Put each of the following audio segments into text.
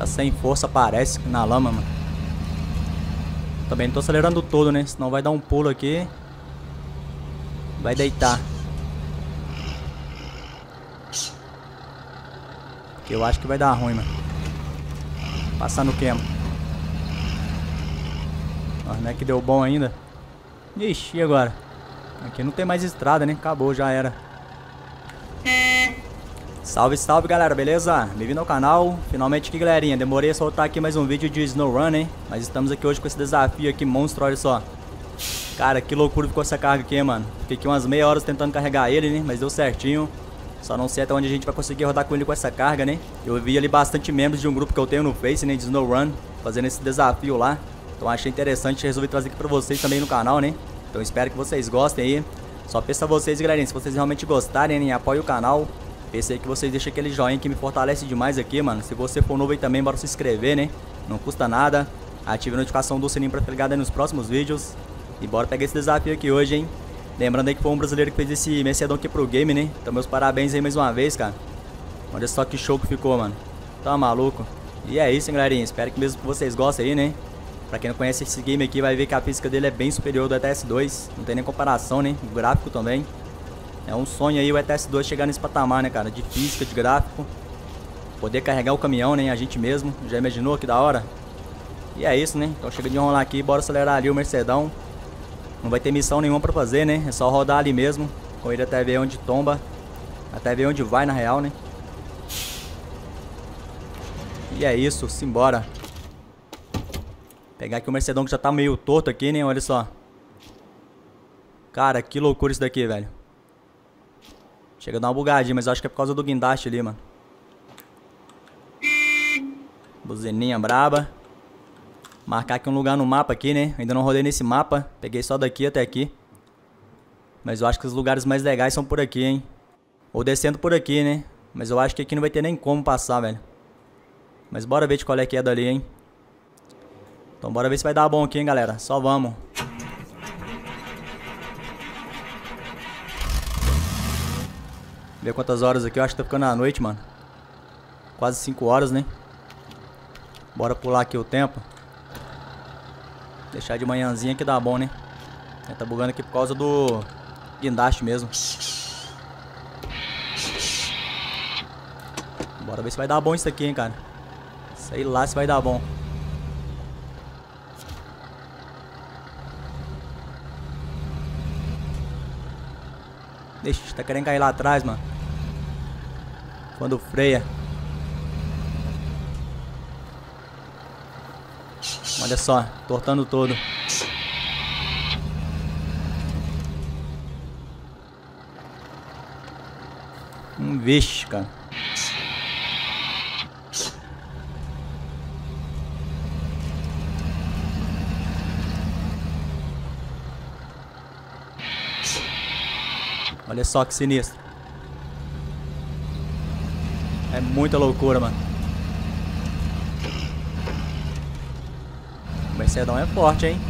Tá sem força, parece, na lama, mano. Também não tô acelerando todo, né? Senão vai dar um pulo aqui. Vai deitar. Eu acho que vai dar ruim, mano. Passar no queima. Não é que deu bom ainda. Ixi, e agora? Aqui não tem mais estrada, né? Acabou, já era. Salve, salve galera, beleza? Bem-vindo ao canal. Finalmente aqui, galerinha. Demorei a soltar aqui mais um vídeo de SnowRun, hein? Mas estamos aqui hoje com esse desafio aqui, monstro, olha só. Cara, que loucura ficou essa carga aqui, mano. Fiquei aqui umas meia horas tentando carregar ele, né? Mas deu certinho. Só não sei até onde a gente vai conseguir rodar com ele com essa carga, né? Eu vi ali bastante membros de um grupo que eu tenho no Face, né? De SnowRun, fazendo esse desafio lá. Então achei interessante, resolvi trazer aqui pra vocês também no canal, né? Então espero que vocês gostem aí. Só peço a vocês, galerinha, se vocês realmente gostarem, né? Apoiem o canal. Aí que vocês deixem aquele joinha que me fortalece demais aqui, mano. Se você for novo aí também, bora se inscrever, né? Não custa nada. Ative a notificação do sininho pra ficar ligado aí nos próximos vídeos. E bora pegar esse desafio aqui hoje, hein? Lembrando aí que foi um brasileiro que fez esse Mercedão aqui pro game, né? Então meus parabéns aí mais uma vez, cara. Olha só que show que ficou, mano. Tá maluco. E é isso, hein, galerinha. Espero que mesmo que vocês gostem aí, né? Pra quem não conhece esse game aqui, vai ver que a física dele é bem superior do ETS2. Não tem nem comparação, né? O gráfico também. É um sonho aí o ETS2 chegar nesse patamar, né, cara? De física, de gráfico. Poder carregar o caminhão, né? A gente mesmo. Já imaginou que da hora? E é isso, né? Então chega de enrolar aqui. Bora acelerar ali o Mercedão. Não vai ter missão nenhuma pra fazer, né? É só rodar ali mesmo. Com ele até ver onde tomba. Até ver onde vai, na real, né? E é isso, simbora. Pegar aqui o Mercedão que já tá meio torto aqui, né? Olha só. Cara, que loucura isso daqui, velho. Chega a dar uma bugadinha, mas eu acho que é por causa do guindaste ali, mano. Buzininha braba. Marcar aqui um lugar no mapa aqui, né? Ainda não rodei nesse mapa. Peguei só daqui até aqui. Mas eu acho que os lugares mais legais são por aqui, hein? Ou descendo por aqui, né? Mas eu acho que aqui não vai ter nem como passar, velho. Mas bora ver de qual é que é dali, hein? Então bora ver se vai dar bom aqui, hein, galera. Só vamos. Ver quantas horas aqui. Eu acho que tá ficando à noite, mano. Quase 5 horas, né? Bora pular aqui o tempo. Deixar de manhãzinha que dá bom, né? Tá bugando aqui por causa do guindaste mesmo. Bora ver se vai dar bom isso aqui, hein, cara. Sei lá se vai dar bom. Deixa, tá querendo cair lá atrás, mano. Quando freia. Olha só, tortando todo. Um vixe, cara. Olha só que sinistro. É muita loucura, mano. O Mercedão é forte, hein?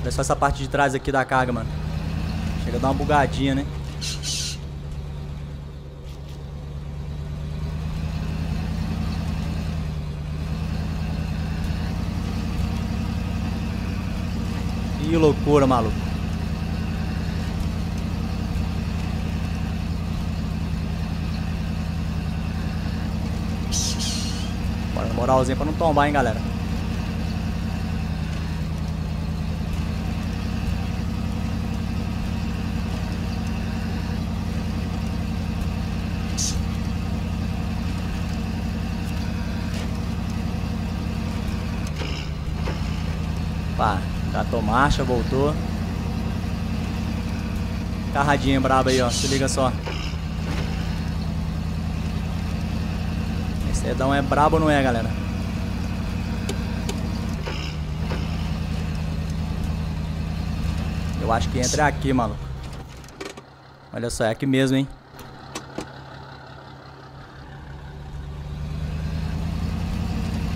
Olha só essa parte de trás aqui da carga, mano. Chega a dar uma bugadinha, né? Que loucura, maluco. Moralzinha pra não tombar, hein, galera. Pá, tratou marcha, voltou. Carradinha braba aí, ó. Se liga só. Sedão é brabo não é, galera? Eu acho que entra aqui, maluco. Olha só, é aqui mesmo, hein?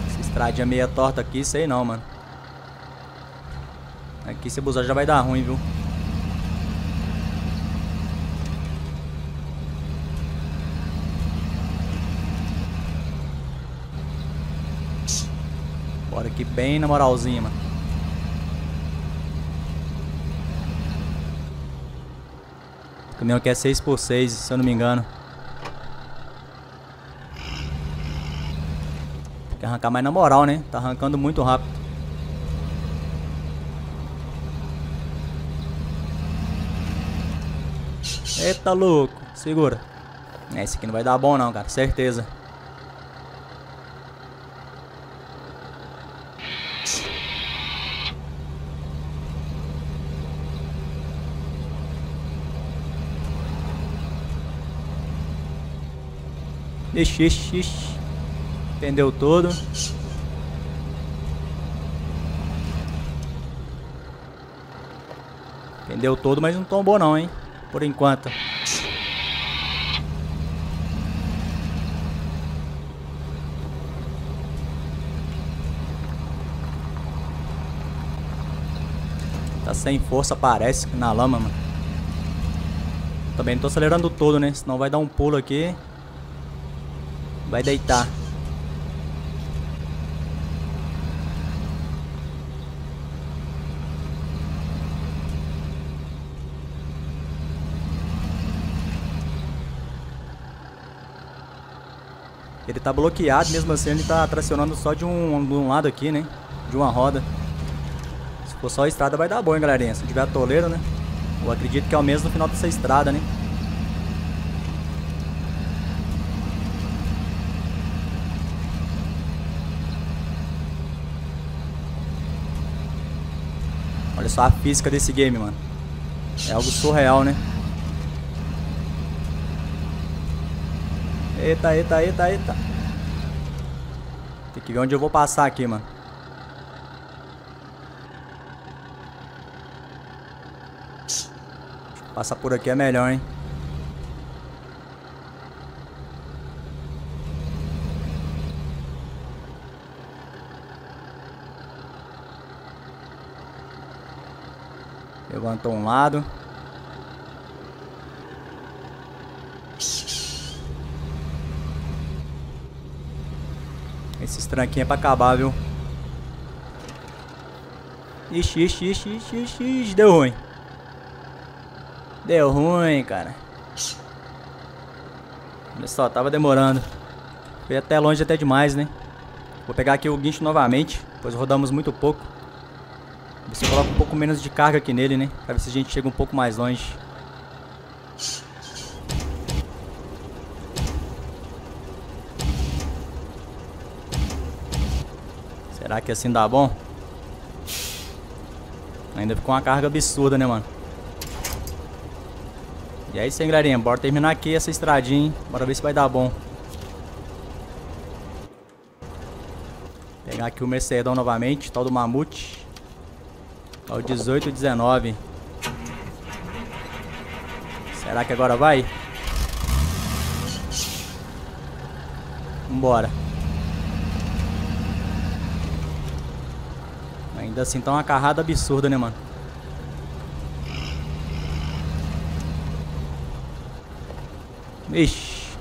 Essa estradinha meia torta aqui, sei não, mano. Aqui se abusar já vai dar ruim, viu? Aqui bem na moralzinha, mano. O caminhão aqui é 6x6, se eu não me engano. Tem que arrancar mais na moral, né? Tá arrancando muito rápido. Eita, louco. Segura. Esse aqui não vai dar bom não, cara. Certeza. Ixi, ixi, ixi. Entendeu todo. Entendeu todo, mas não tombou não, hein? Por enquanto. Tá sem força, parece, na lama, mano. Também não tô acelerando todo, né? Senão vai dar um pulo aqui. Vai deitar. Ele tá bloqueado, mesmo assim ele tá tracionando só de um, de um lado aqui, né? De uma roda. Se for só a estrada vai dar bom, hein, galerinha. Se tiver toleiro, né? Eu acredito que é o mesmo no final dessa estrada, né? Olha só a física desse game, mano. É algo surreal, né? Eita, eita, eita, eita. Tem que ver onde eu vou passar aqui, mano. Passar por aqui é melhor, hein? Levantou um lado. Esses tranquinhos é pra acabar, viu? Ixi, ixi, ixi, ixi, ixi, ixi, deu ruim. Deu ruim, cara. Olha só, tava demorando. Foi até longe até demais, né? Vou pegar aqui o guincho novamente, pois rodamos muito pouco. Eu coloco um pouco menos de carga aqui nele, né? Pra ver se a gente chega um pouco mais longe. Será que assim dá bom? Ainda ficou uma carga absurda, né, mano? E é isso aí, galerinha. Bora terminar aqui essa estradinha, hein? Bora ver se vai dar bom. Pegar aqui o Mercedão novamente, tal do Mamute. Ao 18 e 19. Será que agora vai? Vambora. Ainda assim tá uma carrada absurda, né, mano? Ixi.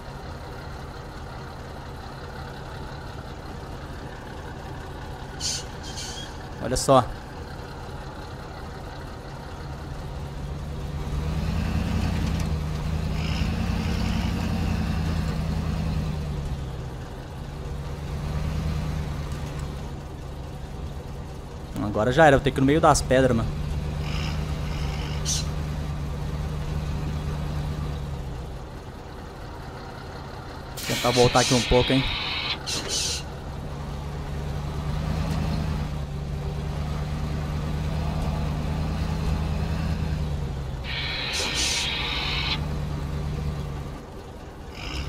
Olha só. Agora já era, vou ter que ir no meio das pedras, mano. Vou tentar voltar aqui um pouco, hein.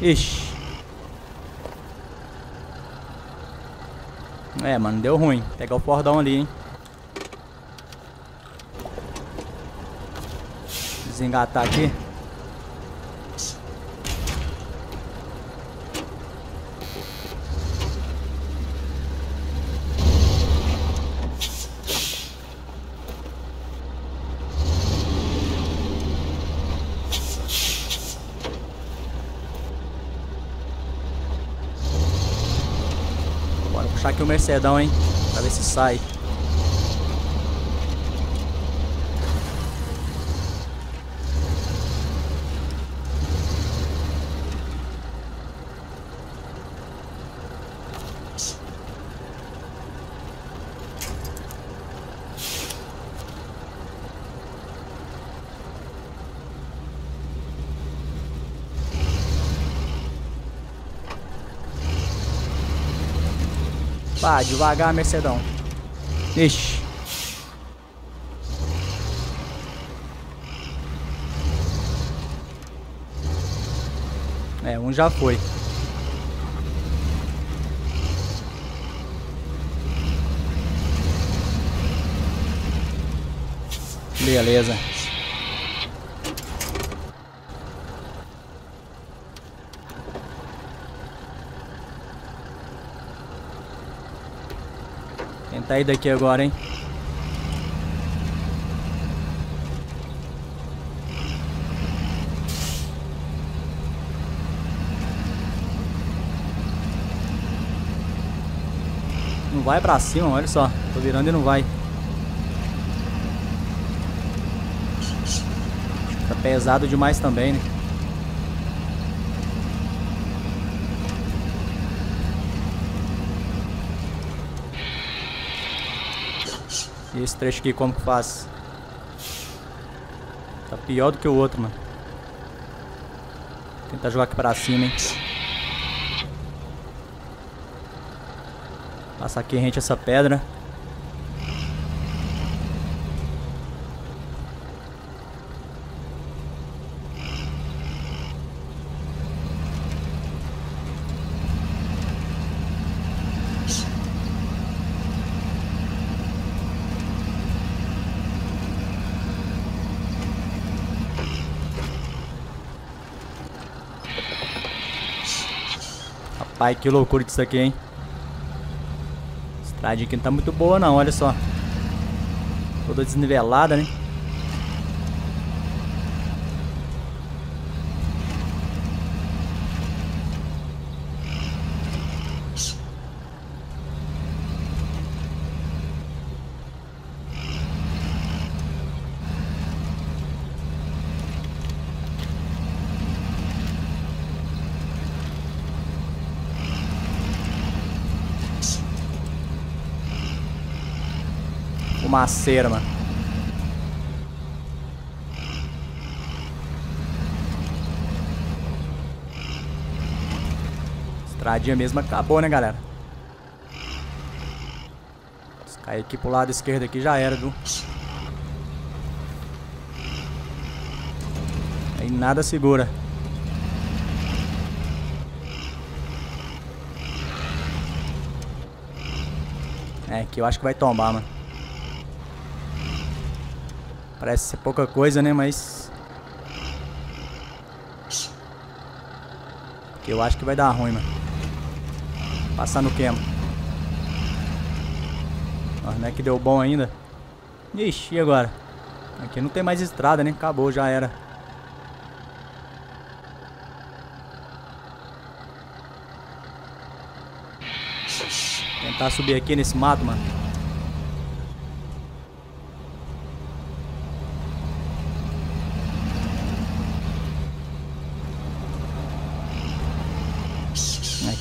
Ixi. É, mano, deu ruim. Pegar o cordão ali, hein. desengatar aqui. Bora puxar aqui o Mercedão, hein? Pra ver se sai. Pá, devagar, Mercedão. Ixi. É, um já foi. Beleza. Tentar ir daqui agora, hein? Não vai pra cima, olha só. Tô virando e não vai. Tá pesado demais também, né? E esse trecho aqui como que faz? Tá pior do que o outro, mano. Vou tentar jogar aqui pra cima, hein. Passar aqui rente essa pedra. Rapaz, que loucura disso aqui, hein? Estradinha aqui não tá muito boa não, olha só. Toda desnivelada, né? Fumaceira, mano. Estradinha mesmo acabou, né, galera? Se cair aqui pro lado esquerdo aqui já era, viu? Aí nada segura. É, que eu acho que vai tombar, mano. Parece ser pouca coisa, né? Mas... Eu acho que vai dar ruim, mano. Passar no queima. não é que deu bom ainda. Ixi, e agora? Aqui não tem mais estrada, né? Acabou, já era. Tentar subir aqui nesse mato, mano.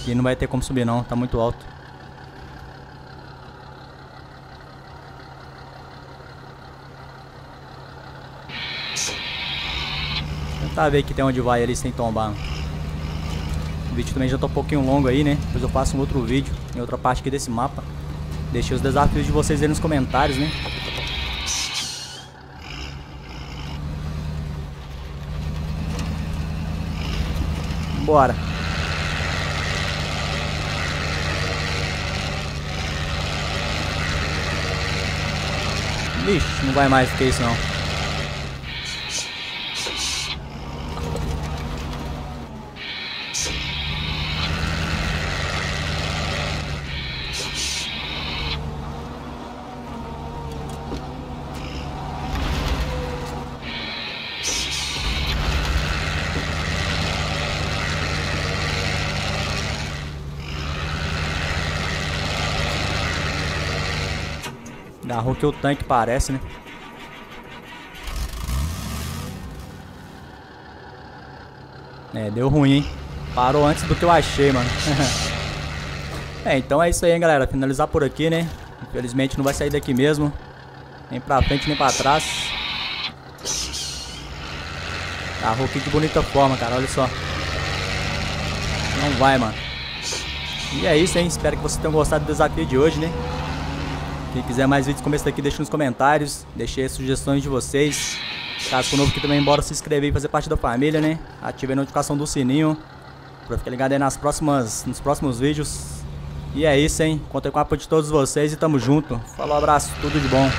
Aqui não vai ter como subir não, tá muito alto. Tentar ver aqui tem onde vai ali sem tombar. O vídeo também já tá um pouquinho longo aí, né? Depois eu faço um outro vídeo em outra parte aqui desse mapa. Deixei os desafios de vocês aí nos comentários, né? Bora. Vixe, não vai mais do que isso não. Agarrou que o tanque parece, né? É, deu ruim, hein? Parou antes do que eu achei, mano. é, então é isso aí, hein, galera. Finalizar por aqui, né? Infelizmente não vai sair daqui mesmo. Nem pra frente, nem pra trás. Agarrou aqui de bonita forma, cara. Olha só. Não vai, mano. E é isso, hein? Espero que vocês tenham gostado do desafio de hoje, né? Quem quiser mais vídeos como esse daqui, deixa nos comentários. Deixei sugestões de vocês. Caso for novo aqui também, bora se inscrever e fazer parte da família, né? Ative a notificação do sininho. Pra ficar ligado aí nas próximas, nos próximos vídeos. E é isso, hein? Conto com o apoio de todos vocês e tamo junto. Falou, abraço, tudo de bom.